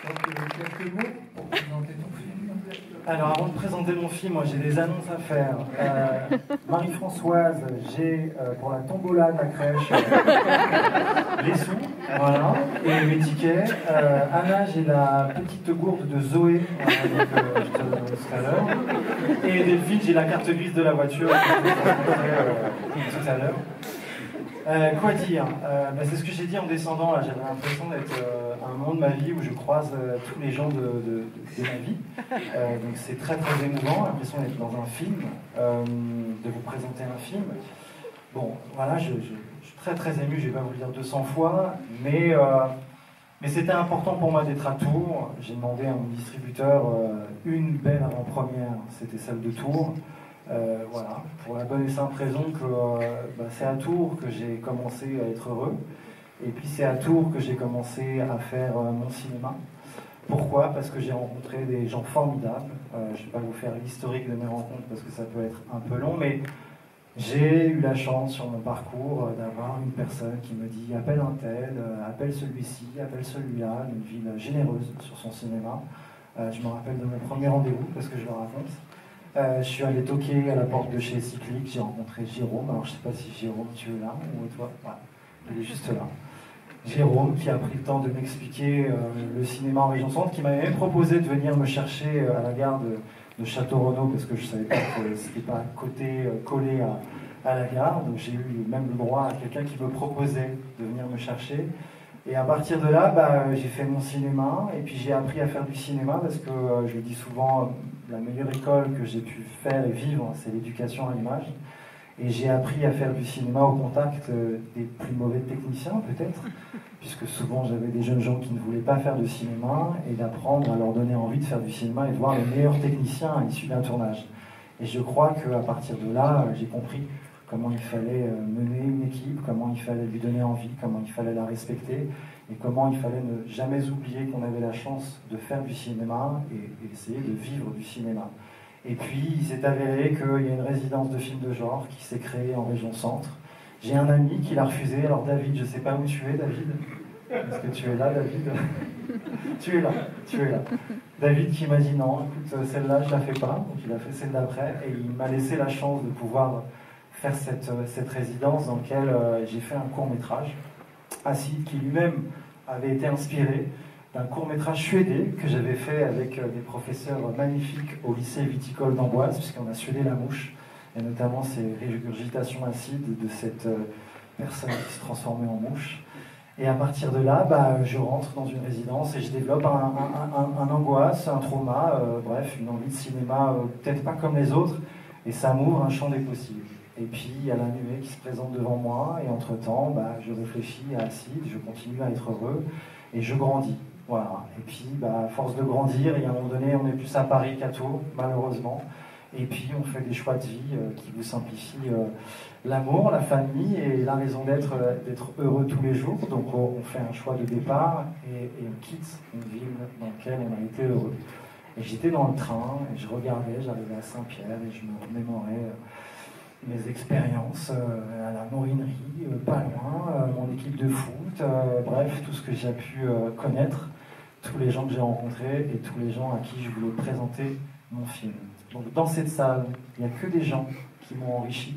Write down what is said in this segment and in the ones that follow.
Quelques mots pour présenter ton film. Alors, avant de présenter mon film, moi j'ai des annonces à faire. Euh, Marie-Françoise, j'ai euh, pour la tombola de la crèche euh, les sous, voilà, et mes tickets. Anna, j'ai la petite gourde de Zoé, donc, je te tout à l'heure. Et Delphine, j'ai la carte grise de la voiture que je euh, tout à l'heure. Euh, quoi dire? Euh, bah, C'est ce que j'ai dit en descendant. J'avais l'impression d'être euh, à un moment de ma vie où je croise tous les gens de, ma vie. Donc c'est très très émouvant. L'impression d'être dans un film, de vous présenter un film. Bon, voilà, je, suis très très ému. Je vais pas vous le dire 200 fois, mais mais c'était important pour moi d'être à Tours. J'ai demandé à mon distributeur une belle avant-première. C'était celle de Tours. Euh, voilà, pour la bonne et simple raison que euh, bah, c'est à Tours que j'ai commencé à être heureux. Et puis c'est à Tours que j'ai commencé à faire euh, mon cinéma. Pourquoi? Parce que j'ai rencontré des gens formidables. Je ne vais pas vous faire l'historique de mes rencontres parce que ça peut être un peu long, mais j'ai eu la chance sur mon parcours d'avoir une personne qui me dit appelle un tel, appelle celui-ci, appelle celui-là, une ville généreuse sur son cinéma. Je me rappelle de mon premier rendez-vous parce que je le raconte. Euh, je suis allé toquer à la porte de chez Cyclique, j'ai rencontré Jérôme. Alors je sais pas si Jérôme tu es là ou toi? Il est juste là. Jérôme qui a pris le temps de m'expliquer euh, le cinéma en région centre, qui m'avait même proposé de venir me chercher euh, à la gare de, de Château-Renaud parce que je savais pas que c'était pas côté collé à, à la gare. Donc j'ai eu même le droit à quelqu'un qui me proposait de venir me chercher. Et à partir de là, bah, j'ai fait mon cinéma et puis j'ai appris à faire du cinéma parce que euh, je le dis souvent, la meilleure école que j'ai pu faire et vivre, c'est l'éducation à l'image. Et j'ai appris à faire du cinéma au contact euh, des plus mauvais techniciens, peut-être, puisque souvent j'avais des jeunes gens qui ne voulaient pas faire de cinéma, et d'apprendre à leur donner envie de faire du cinéma et de voir les meilleurs techniciens à l'issue d'un tournage. Et je crois qu'à partir de là, euh, j'ai compris comment il fallait euh, mener une équipe, comment il fallait lui donner envie, comment il fallait la respecter, et comment il fallait ne jamais oublier qu'on avait la chance de faire du cinéma et, essayer de vivre du cinéma. Et puis, il s'est avéré qu'il y a une résidence de films de genre qui s'est créée en région centre. J'ai un ami qui l'a refusé. Alors, David, je ne sais pas où tu es, David. Est-ce que tu es là, David? Tu es là, tu es là. David qui m'a dit non, écoute, celle-là, je la fais pas. Donc, il a fait celle d'après et il m'a laissé la chance de pouvoir faire cette, cette résidence dans laquelle euh, j'ai fait un court-métrage, Acide, qui lui-même avait été inspiré d'un court-métrage suédé que j'avais fait avec euh, des professeurs magnifiques au lycée viticole d'Amboise, puisqu'on a suédé la mouche, et notamment ces régurgitations acides de cette euh, personne qui se transformait en mouche. Et à partir de là, bah, je rentre dans une résidence et je développe un, angoisse, un trauma, euh, bref, une envie de cinéma euh, peut-être pas comme les autres, et ça m'ouvre un champ des possibles. Et puis il y a la nuée qui se présente devant moi, et entre-temps, bah, je réfléchis à Acide, je continue à être heureux, et je grandis. Voilà. Et puis, bah, à force de grandir, et à un moment donné, on est plus à Paris qu'à Tours, malheureusement. Et puis, on fait des choix de vie euh, qui vous simplifient euh, l'amour, la famille et la raison d'être euh, heureux tous les jours. Donc, on, fait un choix de départ et, et on quitte une ville dans laquelle on a été heureux. Et j'étais dans le train et je regardais, j'arrivais à Saint-Pierre et je me remémorais mes expériences euh, à la morinerie, euh, pas loin, euh, mon équipe de foot, bref, tout ce que j'ai pu connaître, tous les gens que j'ai rencontrés et tous les gens à qui je voulais présenter mon film. Donc dans cette salle, il n'y a que des gens qui m'ont enrichi,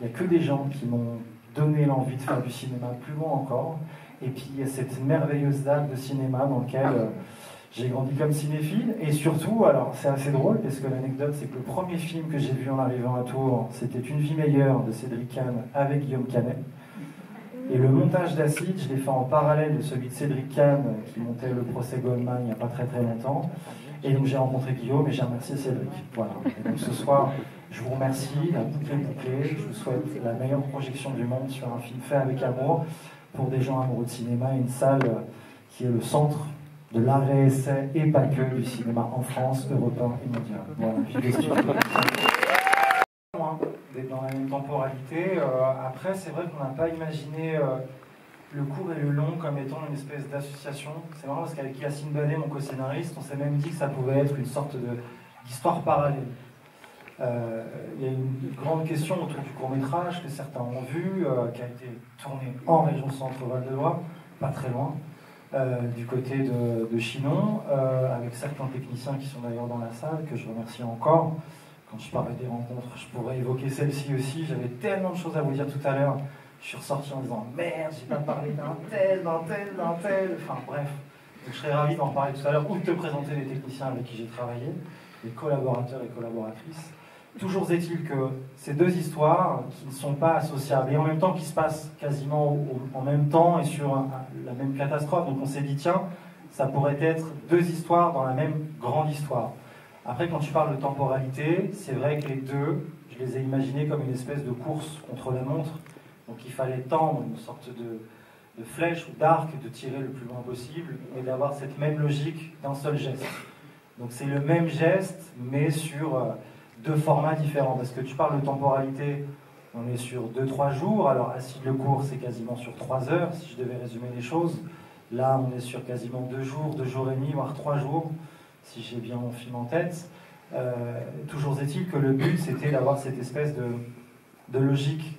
il n'y a que des gens qui m'ont donné l'envie de faire du cinéma plus loin encore. Et puis il y a cette merveilleuse dalle de cinéma dans laquelle j'ai grandi comme cinéphile. Et surtout, alors c'est assez drôle parce que l'anecdote, c'est que le premier film que j'ai vu en arrivant à Tours, c'était Une vie meilleure de Cédric Kahn avec Guillaume Canet. Et le montage d'Acide, je l'ai fait en parallèle de celui de Cédric Kahn qui montait le procès Goldman il n'y a pas très très longtemps. Et donc j'ai rencontré Guillaume et j'ai remercié Cédric. Voilà. Donc ce soir, je vous remercie, la boucle est bouclée. Je vous souhaite la meilleure projection du monde sur un film fait avec amour pour des gens amoureux de cinéma et une salle qui est le centre de l'art et pas que du cinéma en France, européen et mondial. Voilà, d'être dans la même temporalité. Euh, après, c'est vrai qu'on n'a pas imaginé euh, le court et le long comme étant une espèce d'association. C'est marrant parce qu'avec Yacine Badet, mon co-scénariste, on s'est même dit que ça pouvait être une sorte d'histoire parallèle. Euh, Il y a une grande question autour du court métrage que certains ont vu, qui a été tourné en région Centre-Val de Loire, pas très loin. Euh, du côté de, Chinon, euh, avec certains techniciens qui sont d'ailleurs dans la salle, que je remercie encore. Quand je parlais des rencontres, je pourrais évoquer celle-ci aussi. J'avais tellement de choses à vous dire tout à l'heure. Je suis ressorti en disant merde, j'ai pas parlé d'un tel, d'un tel, d'un tel. Enfin bref, je serais ravi d'en parler tout à l'heure ou de te présenter les techniciens avec qui j'ai travaillé, les collaborateurs et collaboratrices. Toujours est-il que ces deux histoires qui ne sont pas associables et en même temps qui se passent quasiment en même temps et sur la même catastrophe, donc on s'est dit tiens, ça pourrait être deux histoires dans la même grande histoire. Après, quand tu parles de temporalité, c'est vrai que les deux, je les ai imaginés comme une espèce de course contre la montre. Donc il fallait tendre une sorte de, flèche ou d'arc, de tirer le plus loin possible, et d'avoir cette même logique d'un seul geste. Donc c'est le même geste, mais sur euh, deux formats différents. Parce que tu parles de temporalité, on est sur 2-3 jours. Alors, acide le cours, c'est quasiment sur 3 heures, si je devais résumer les choses. Là, on est sur quasiment 2 jours, 2 jours et demi, voire 3 jours, si j'ai bien mon film en tête. Euh, toujours est-il que le but, c'était d'avoir cette espèce de, de logique,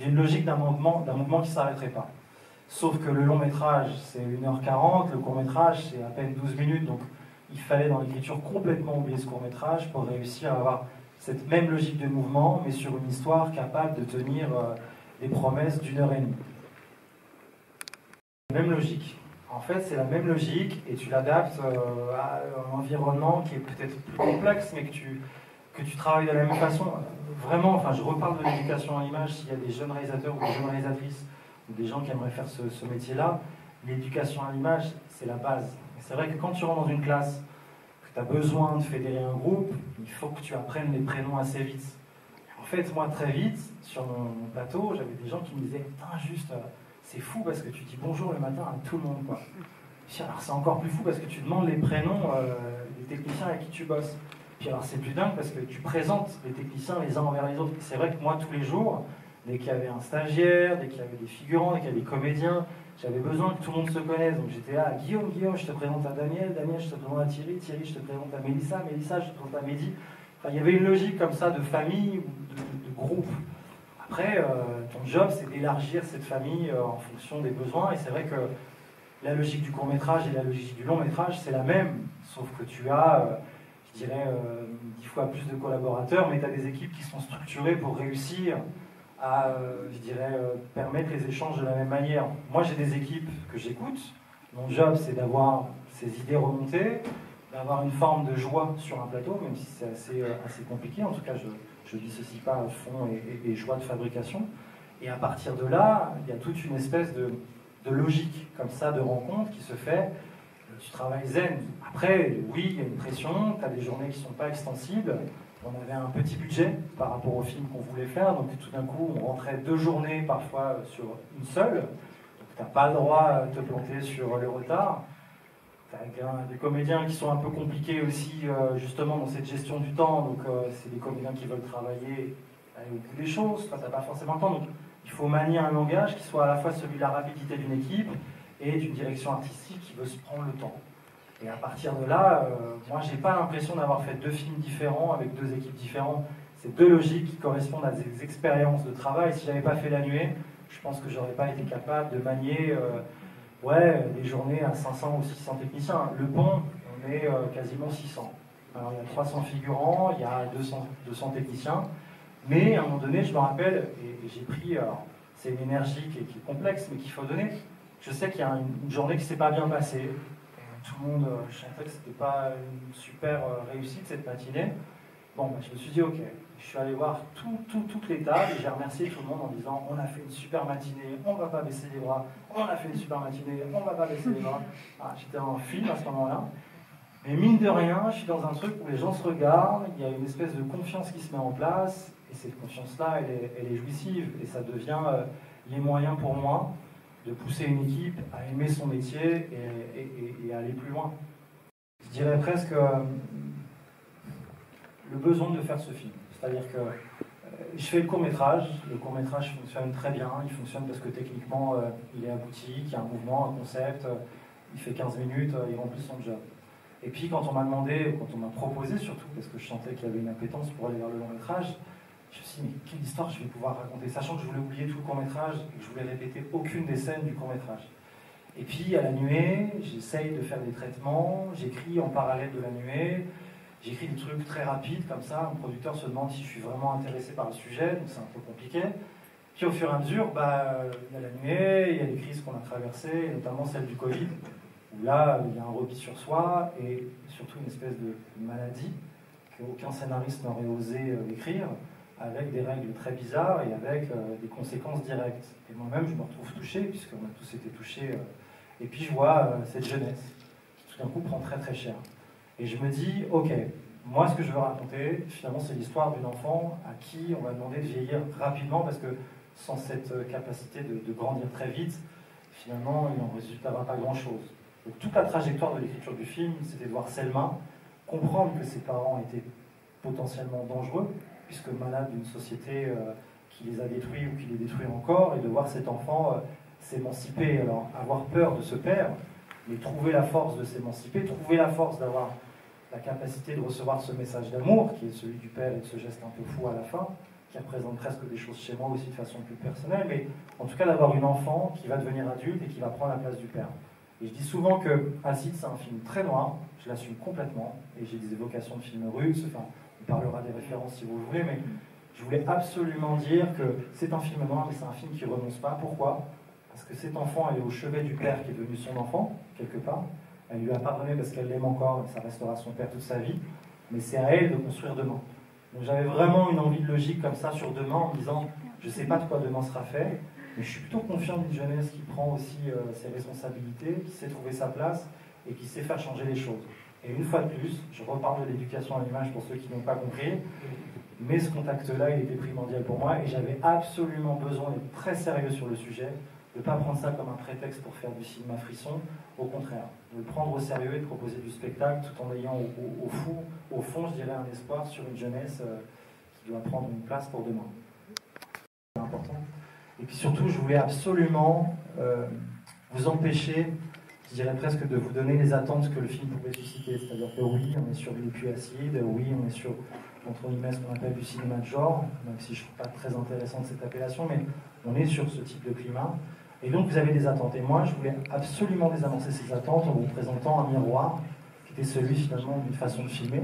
d'une logique d'un mouvement, d'un mouvement qui ne s'arrêterait pas. Sauf que le long métrage, c'est 1h40, le court métrage, c'est à peine 12 minutes, donc il fallait dans l'écriture complètement oublier ce court métrage pour réussir à avoir cette même logique de mouvement, mais sur une histoire capable de tenir euh, les promesses d'une heure et demie. Même logique. En fait, c'est la même logique et tu l'adaptes euh, à un environnement qui est peut-être plus complexe, mais que tu, que tu travailles de la même façon. Vraiment, enfin, je reparle de l'éducation à l'image s'il y a des jeunes réalisateurs ou des jeunes réalisatrices ou des gens qui aimeraient faire ce, ce métier-là. L'éducation à l'image, c'est la base. C'est vrai que quand tu rentres dans une classe tu as besoin de fédérer un groupe, il faut que tu apprennes les prénoms assez vite. En fait, moi, très vite, sur mon plateau, j'avais des gens qui me disaient Putain, juste, euh, c'est fou parce que tu dis bonjour le matin à tout le monde. Quoi. alors, c'est encore plus fou parce que tu demandes les prénoms euh, des techniciens avec qui tu bosses. Puis alors, c'est plus dingue parce que tu présentes les techniciens les uns envers les autres. C'est vrai que moi, tous les jours, dès qu'il y avait un stagiaire, dès qu'il y avait des figurants, dès qu'il y avait des comédiens, j'avais besoin que tout le monde se connaisse. Donc j'étais là, Guillaume, Guillaume, je te présente à Daniel, Daniel, je te présente à Thierry, Thierry, je te présente à Mélissa, Mélissa, je te présente à Mehdi. Enfin, il y avait une logique comme ça de famille ou de, groupe. Après, euh, ton job, c'est d'élargir cette famille euh, en fonction des besoins. Et c'est vrai que la logique du court métrage et la logique du long métrage, c'est la même. Sauf que tu as, euh, je dirais, dix fois plus de collaborateurs, mais tu as des équipes qui sont structurées pour réussir à, euh, je dirais, euh, permettre les échanges de la même manière. Moi, j'ai des équipes que j'écoute. Mon job, c'est d'avoir ces idées remontées, d'avoir une forme de joie sur un plateau, même si c'est assez, euh, assez compliqué. En tout cas, je ne dissocie pas fond et, joie de fabrication. Et à partir de là, il y a toute une espèce de, de logique comme ça de rencontre qui se fait. Tu travailles zen. Après, oui, il y a une pression, tu as des journées qui ne sont pas extensibles on avait un petit budget par rapport au film qu'on voulait faire, donc tout d'un coup on rentrait deux journées parfois sur une seule, donc tu n'as pas le droit de te planter sur le retard. Tu as des comédiens qui sont un peu compliqués aussi euh, justement dans cette gestion du temps, donc euh, c'est des comédiens qui veulent travailler au bout des choses, tu n'as pas forcément le temps, donc il faut manier un langage qui soit à la fois celui de la rapidité d'une équipe et d'une direction artistique qui veut se prendre le temps. Et à partir de là, euh, moi, j'ai pas l'impression d'avoir fait deux films différents avec deux équipes différentes. C'est deux logiques qui correspondent à des expériences de travail. Si j'avais pas fait la nuée, je pense que j'aurais pas été capable de manier euh, ouais, des journées à 500 ou 600 techniciens. Le pont, on est euh, quasiment 600. Alors, il y a 300 figurants, il y a 200, 200 techniciens. Mais à un moment donné, je me rappelle, et, j'ai pris, c'est une énergie qui est, complexe, mais qu'il faut donner. Je sais qu'il y a une, une journée qui ne s'est pas bien passée tout le monde, euh, je savais que c'était pas une super euh, réussite cette matinée. Bon, bah, je me suis dit, ok, je suis allé voir tout, tout, toutes les tables et j'ai remercié tout le monde en disant, on a fait une super matinée, on va pas baisser les bras, on a fait une super matinée, on va pas baisser les bras. Ah, j'étais en film à ce moment-là. Mais mine de rien, je suis dans un truc où les gens se regardent, il y a une espèce de confiance qui se met en place, et cette confiance-là, elle est, elle est jouissive, et ça devient euh, les moyens pour moi de pousser une équipe à aimer son métier et, à aller plus loin. Je dirais presque euh, le besoin de faire ce film. C'est-à-dire que euh, je fais le court métrage, le court métrage fonctionne très bien, il fonctionne parce que techniquement euh, il est abouti, qu'il y a un mouvement, un concept, il fait 15 minutes, il remplit son job. Et puis quand on m'a demandé, quand on m'a proposé surtout, parce que je sentais qu'il y avait une appétence pour aller vers le long métrage, je me suis dit, mais quelle histoire je vais pouvoir raconter Sachant que je voulais oublier tout le court-métrage et que je voulais répéter aucune des scènes du court-métrage. Et puis à la nuée, j'essaye de faire des traitements, j'écris en parallèle de la nuée, j'écris des trucs très rapides comme ça. Un producteur se demande si je suis vraiment intéressé par le sujet, donc c'est un peu compliqué. Puis au fur et à mesure, bah, il y a la nuée, il y a les crises qu'on a traversées, notamment celle du Covid, où là, il y a un repli sur soi et surtout une espèce de maladie qu'aucun scénariste n'aurait osé euh, écrire, avec des règles très bizarres et avec euh, des conséquences directes. Et moi-même, je me retrouve touché, puisqu'on a tous été touchés. Euh, et puis je vois cette jeunesse qui tout d'un coup prend très très cher. Et je me dis, ok, moi ce que je veux raconter, finalement, c'est l'histoire d'une enfant à qui on va demander de vieillir rapidement, parce que sans cette capacité de, de grandir très vite, finalement, il n'en résultera pas grand-chose. Donc toute la trajectoire de l'écriture du film, c'était de voir Selma, comprendre que ses parents étaient potentiellement dangereux, puisque malades d'une société euh, qui les a détruits ou qui les détruit encore, et de voir cet enfant euh, s'émanciper. Alors, avoir peur de ce père, mais trouver la force de s'émanciper, trouver la force d'avoir la capacité de recevoir ce message d'amour, qui est celui du père et de ce geste un peu fou à la fin, qui représente presque des choses chez moi aussi de façon plus personnelle, mais en tout cas d'avoir une enfant qui va devenir adulte et qui va prendre la place du père. Et je dis souvent que Acide, c'est un film très noir, je l'assume complètement, et j'ai des évocations de films russes, enfin, parlera des références si vous le voulez, mais je voulais absolument dire que c'est un film noir, mais c'est un film qui ne renonce pas. Pourquoi? Parce que cet enfant, est au chevet du père qui est devenu son enfant, quelque part. Elle lui a pardonné parce qu'elle l'aime encore, ça restera son père toute sa vie, mais c'est à elle de construire demain. Donc j'avais vraiment une envie de logique comme ça sur demain en disant, je ne sais pas de quoi demain sera fait, mais je suis plutôt confiant d'une jeunesse qui prend aussi euh, ses responsabilités, qui sait trouver sa place et qui sait faire changer les choses. Et une fois de plus, je reparle de l'éducation à l'image pour ceux qui n'ont pas compris, mais ce contact-là, il était primordial pour moi et j'avais absolument besoin d'être très sérieux sur le sujet, de ne pas prendre ça comme un prétexte pour faire du cinéma frisson, au contraire, de le prendre au sérieux et de proposer du spectacle tout en ayant au, fond, je dirais, un espoir sur une jeunesse euh, qui doit prendre une place pour demain. C'est important. Et puis surtout, je voulais absolument euh, vous empêcher, je dirais presque, de vous donner les attentes que le film pouvait susciter. C'est-à-dire que oui, on est sur du puits acide, oui, on est sur, entre guillemets, ce qu'on appelle du cinéma de genre, même si je ne trouve pas très intéressante cette appellation, mais on est sur ce type de climat. Et donc vous avez des attentes. Et moi, je voulais absolument désamorcer ces attentes en vous présentant un miroir qui était celui finalement d'une façon de filmer,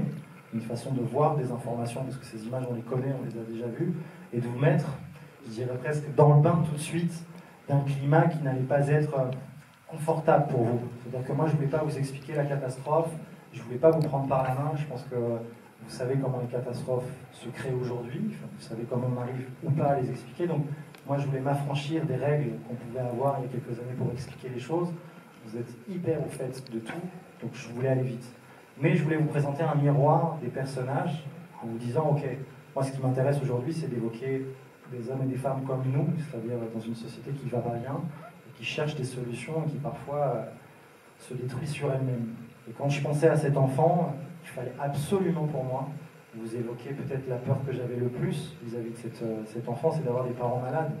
d'une façon de voir des informations, parce que ces images, on les connaît, on les a déjà vues, et de vous mettre je dirais presque, dans le bain tout de suite d'un climat qui n'allait pas être euh, confortable pour vous. C'est-à-dire que moi, je ne voulais pas vous expliquer la catastrophe, je ne voulais pas vous prendre par la main. Je pense que vous savez comment les catastrophes se créent aujourd'hui, vous savez comment on arrive ou pas à les expliquer. Donc, moi, je voulais m'affranchir des règles qu'on pouvait avoir il y a quelques années pour expliquer les choses. Vous êtes hyper au fait de tout, donc je voulais aller vite. Mais je voulais vous présenter un miroir des personnages en vous disant, ok, moi, ce qui m'intéresse aujourd'hui, c'est d'évoquer des hommes et des femmes comme nous, c'est-à-dire dans une société qui va pas bien, qui cherche des solutions et qui parfois euh, se détruit sur elle-même. Et quand je pensais à cet enfant, il fallait absolument pour moi vous évoquer peut-être la peur que j'avais le plus vis-à-vis de cette, euh, cet enfant, c'est d'avoir des parents malades,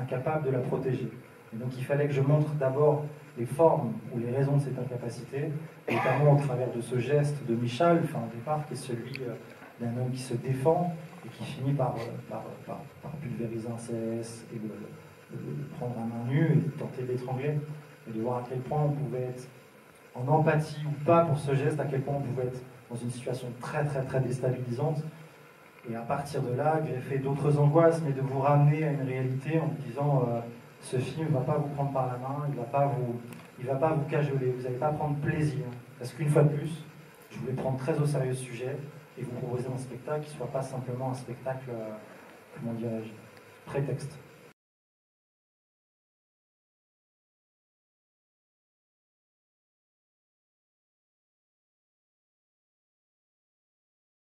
incapables de la protéger. Et donc il fallait que je montre d'abord les formes ou les raisons de cette incapacité, notamment au travers de ce geste de Michel, enfin au départ, qui est celui euh, d'un homme qui se défend, et qui finit par, euh, par, par, pulvériser un CS et de, prendre à main nue et de tenter d'étrangler, et de voir à quel point on pouvait être en empathie ou pas pour ce geste, à quel point on pouvait être dans une situation très très très déstabilisante, et à partir de là, greffer d'autres angoisses, mais de vous ramener à une réalité en vous disant euh, ce film ne va pas vous prendre par la main, il ne va, pas vous, va pas vous cajoler, vous n'allez pas prendre plaisir. Parce qu'une fois de plus, je voulais prendre très au sérieux ce sujet, et vous proposer un spectacle qui ne soit pas simplement un spectacle, euh, comment dirais-je, prétexte.